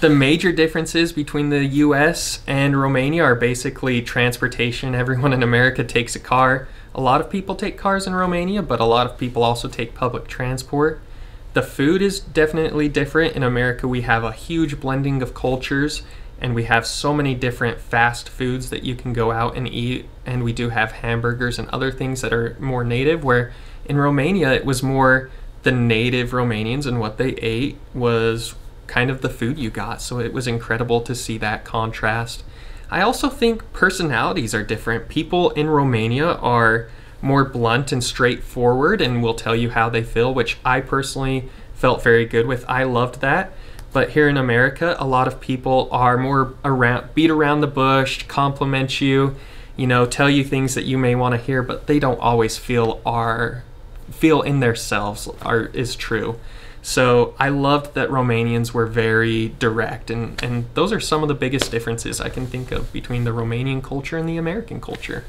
The major differences between the US and Romania are basically transportation. Everyone in America takes a car. A lot of people take cars in Romania, but a lot of people also take public transport. The food is definitely different. In America, we have a huge blending of cultures and we have so many different fast foods that you can go out and eat. And we do have hamburgers and other things that are more native, where in Romania, it was more the native Romanians and what they ate was kind of the food you got. So it was incredible to see that contrast. I also think personalities are different. People in Romania are more blunt and straightforward and will tell you how they feel, which I personally felt very good with. I loved that. But here in America, a lot of people are more around beat around the bush, compliment you, you know, tell you things that you may want to hear, but they don't always feel are feel in themselves are is true. So I loved that Romanians were very direct, and, and those are some of the biggest differences I can think of between the Romanian culture and the American culture.